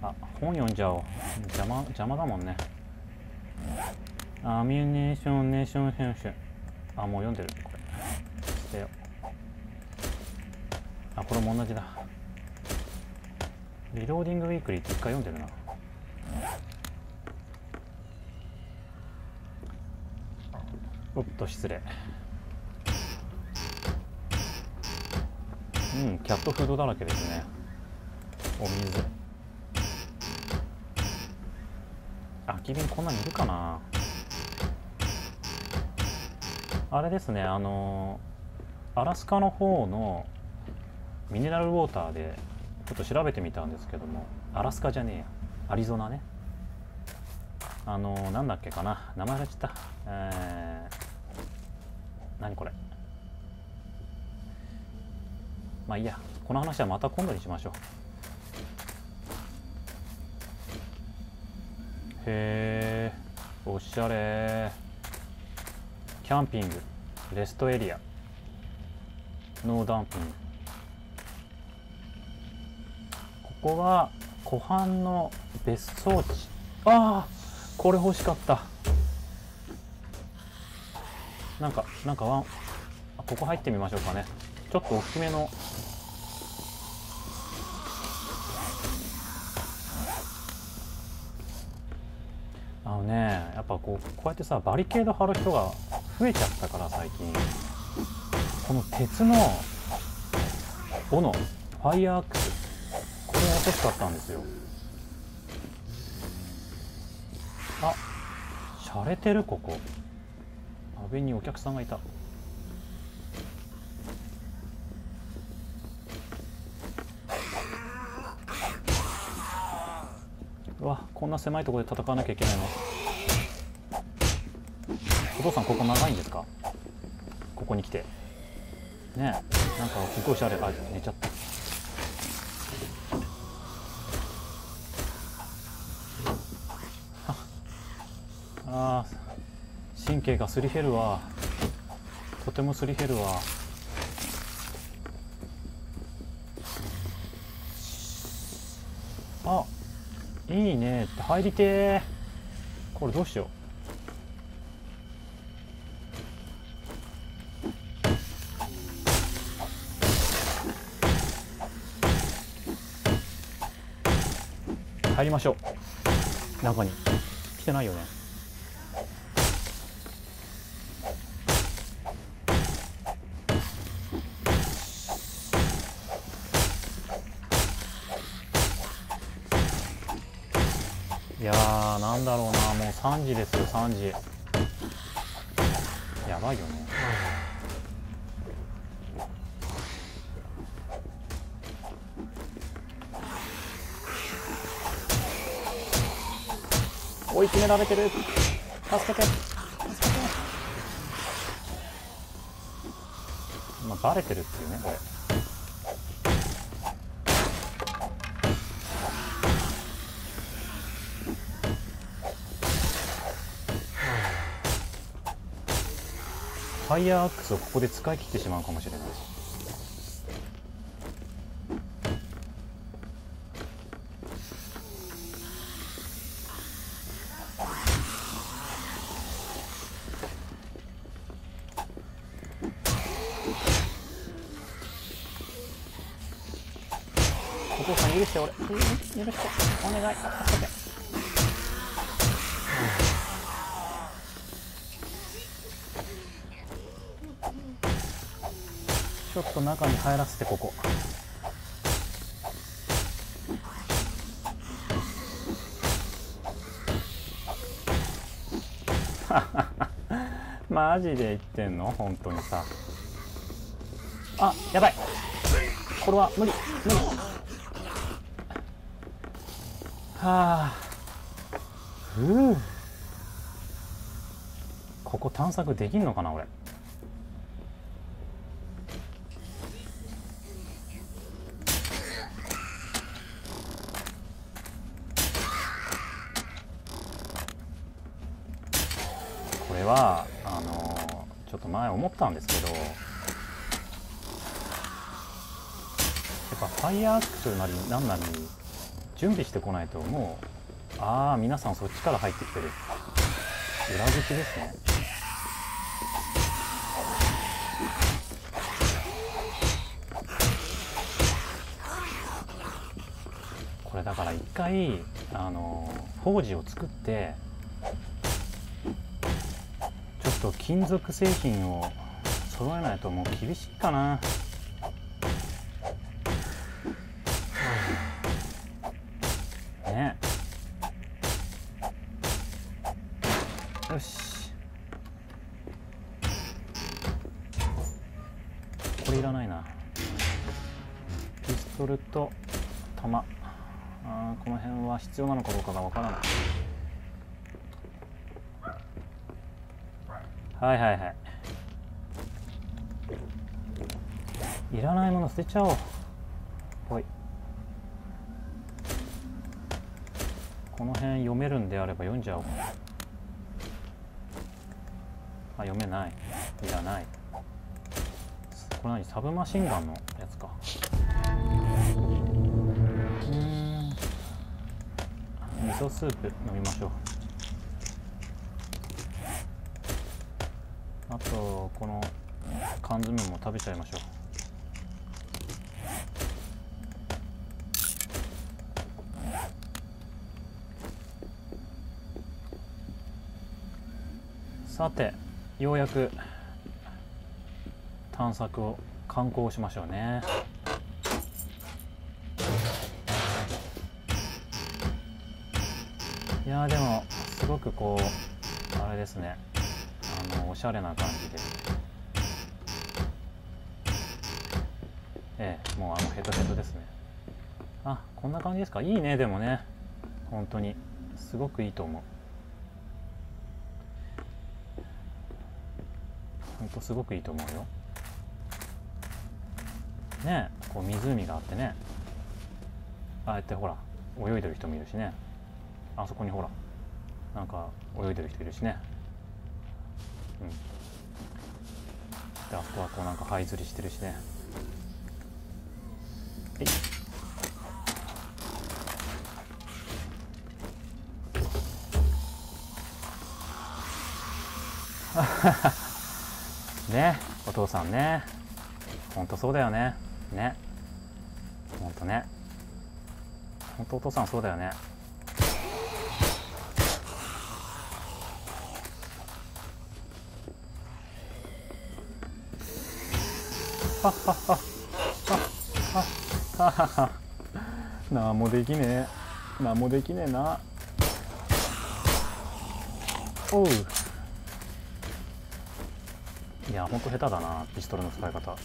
あ本読んじゃおう。邪魔邪魔だもんね。 Ammunition Nation 編集。あもう読んでる。これ。捨てよあこれも同じだ。 Reloading Weekly って一回読んでるな。おっと失礼。うんキャットフードだらけですね。お水。空き瓶こんなにいるかな？あれですねあのアラスカの方のミネラルウォーターでちょっと調べてみたんですけどもアラスカじゃねえや。アリゾナね。あのなんだっけかな。名前忘れちった。えー、何これ。まあいいや。この話はまた今度にしましょう。へえおしゃれ。キャンピング。レストエリア。ノーダンピング。ここは湖畔の別荘地。ああこれ欲しかった。なんかなんかワンここ入ってみましょうかね。ちょっと大きめのあのねやっぱこうこうやってさバリケード張る人が増えちゃったから最近。この鉄の斧ファイヤークス。これが欲しかったんですよ。あ洒落てるここ。壁にお客さんがいたうわこんな狭いところで戦わなきゃいけないの？お父さんここ長いんですか？ここに来て。ねえなんかすごいおしゃれ。あ寝ちゃった。ああ神経がすり減るわ。とてもすり減るわあいいね。って入りてー。これどうしよう。入りましょう。中に。来てないよね。いやーなんだろうな。もう3時ですよ3時。やばいよね。追い詰められてる。助けて。助けて。まあバレてるっていうねこれ。ァイヤーアックスをここで使い切ってしまうかもしれない。お父さん許して俺。許して。お願い。助けて。と中に入らせてここ。マジで言ってんの？本当にさ。あやばい。これは無理。無理。はあ。ふう。ここ探索できんのかな俺。はあのちょっと前思ったんですけどやっぱファイヤーアクスなりなんなり準備してこないともうああ皆さんそっちから入ってきてる。裏口ですね。これだから一回あの工事を作ってと金属製品を揃えないともう厳しいかな。ね。よし。これいらないな。ピストルと弾。あーこの辺は必要なのかどうかがわからない。はいはいはい。いらないもの捨てちゃおう。ほい。この辺読めるんであれば読んじゃおう。あ読めない。いらない。これ何？サブマシンガンのやつか。うん。味噌スープ飲みましょう。あとこの缶詰も食べちゃいましょう。さてようやく探索を観光しましょうね。いやでもすごくこうあれですね。のおしゃれな感じで。ええもうあのヘトヘトですね。あこんな感じですか？いいねでもね。本当に。すごくいいと思う。本当すごくいいと思うよ。ねえこう湖があってね。ああやってほら泳いでる人もいるしね。あそこにほらなんか泳いでる人いるしね。うん。であそこはこうなんか這い釣りしてるしね。えい。ねお父さんね。ほんとそうだよね。ね。ほんとね。ほんとお父さんそうだよね。はっはっはっはははなんもできねえ。なんもできねえな。おう。いやほんと下手だなピストルの使い方。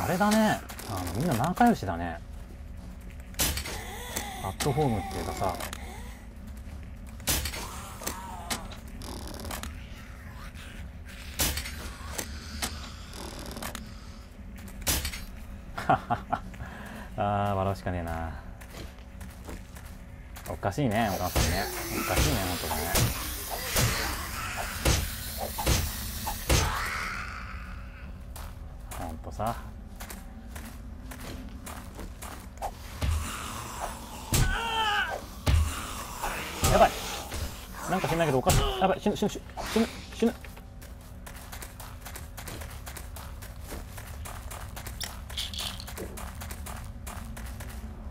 あれだね。あのみんな仲良しだね。アットホームっていうかさ。あー笑うしかねえな。おかしいねお母さんね。おかしいね本当だね。ほんとさ。やばい。なんか知んないけどおかしい。やばい。死ぬ死ぬ死ぬ死ぬ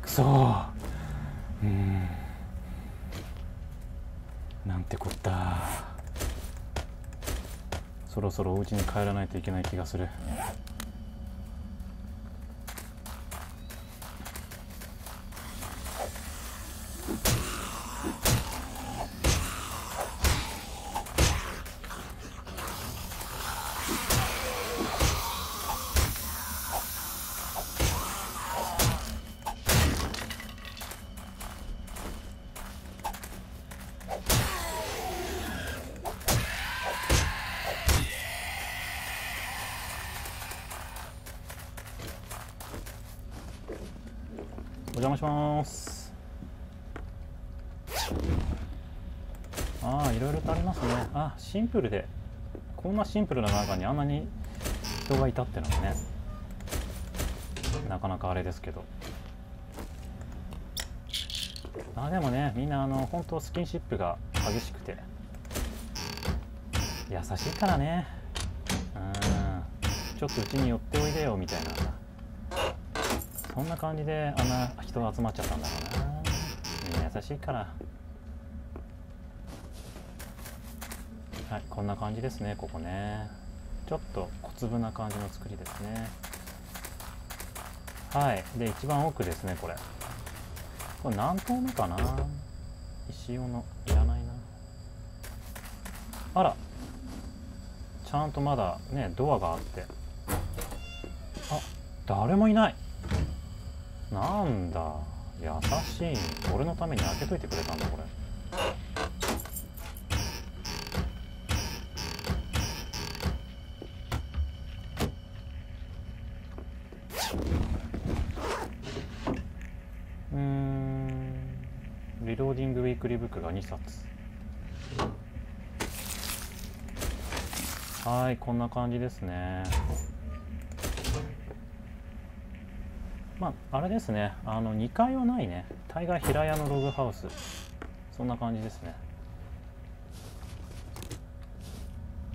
くそーうんなんてこったそろそろお家に帰らないといけない気がする。します。ああいろいろとありますね。あシンプルで。こんなシンプルな中にあんなに人がいたってのもねなかなかあれですけど。あでもねみんなあの本当スキンシップが激しくて優しいからね。うん。ちょっとうちに寄っておいでよみたいなそんな感じであんな人が集まっちゃったんだろうな。みんな優しいから。はいこんな感じですねここね。ちょっと小粒な感じの作りですね。はいで一番奥ですねこれ。これ何頭目かな？石用のいらないな。あら。ちゃんとまだねドアがあって。あ誰もいない。なんだ。優しい。俺のために開けといてくれたんだこれ。うん。 reloading weekly book が2冊。はいこんな感じですね。まああれですね。あの2階はないね。大概平屋のログハウス。そんな感じですね。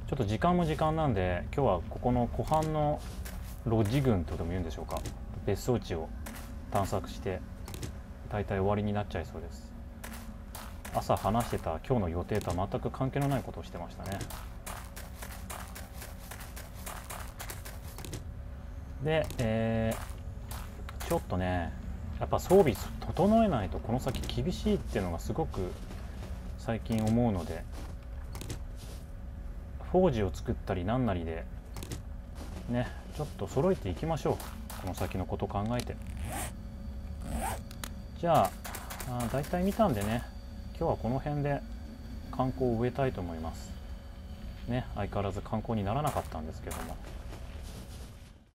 ちょっと時間も時間なんで今日はここの湖畔のロジ群とでも言うんでしょうか。別荘地を探索して大体終わりになっちゃいそうです。朝話してた今日の予定とは全く関係のないことをしてましたね。で、えー、ちょっとねやっぱ装備整えないとこの先厳しいっていうのがすごく最近思うのでフォージを作ったりなんなりでねちょっと揃えていきましょう。この先のこと考えて。じゃああ大体見たんでね今日はこの辺で観光を終えたいと思います。ね相変わらず観光にならなかったんですけども。